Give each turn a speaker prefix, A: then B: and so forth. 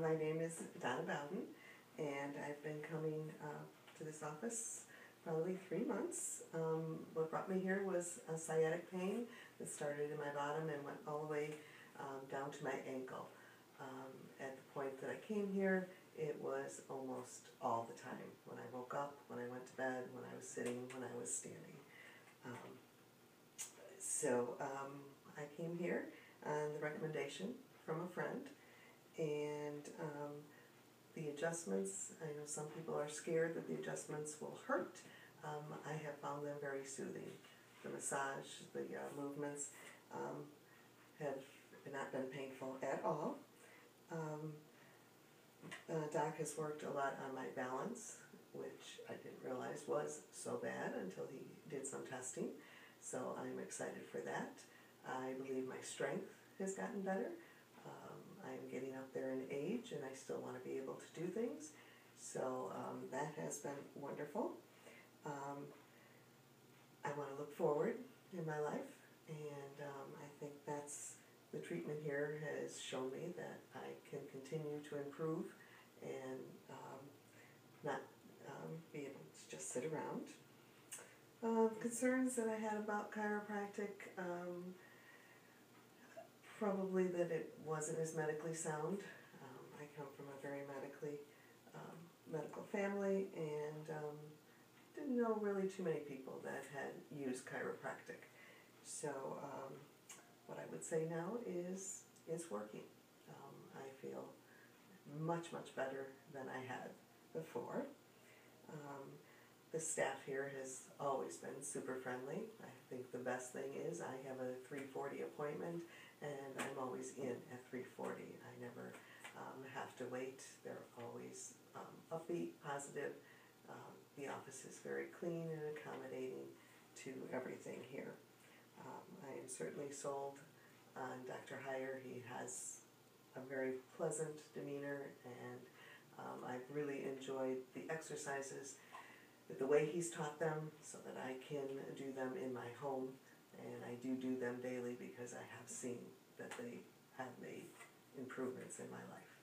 A: My name is Donna Bowden, and I've been coming uh, to this office probably three months. Um, what brought me here was a sciatic pain that started in my bottom and went all the way um, down to my ankle. Um, at the point that I came here, it was almost all the time. When I woke up, when I went to bed, when I was sitting, when I was standing. Um, so um, I came here on the recommendation from a friend, and um, the adjustments. I know some people are scared that the adjustments will hurt. Um, I have found them very soothing. The massage, the uh, movements um, have not been painful at all. Um, uh, Doc has worked a lot on my balance, which I didn't realize was so bad until he did some testing. So I'm excited for that. I believe my strength has gotten better. Um, I'm getting up there in age and I still want to be able to do things. So um, that has been wonderful. Um, I want to look forward in my life, and um, I think that's the treatment here has shown me that I can continue to improve and um, not be able to just sit around. Uh, concerns that I had about chiropractic, um, probably that it wasn't as medically sound. Um, I come from a very medically um, medical family and um, didn't know really too many people that had used chiropractic. So um, what I would say now is it's working. Um, I feel much much better than I had before. The staff here has always been super friendly. I think the best thing is I have a 340 appointment and I'm always in at 340. I never um, have to wait. They're always um, upbeat, positive. Um, the office is very clean and accommodating to everything here. Um, I am certainly sold on Dr. Heyer. He has a very pleasant demeanor and um, I've really enjoyed the exercises, the way he's taught them so that I can do them in my home and I do do them daily because I have seen that they have made improvements in my life.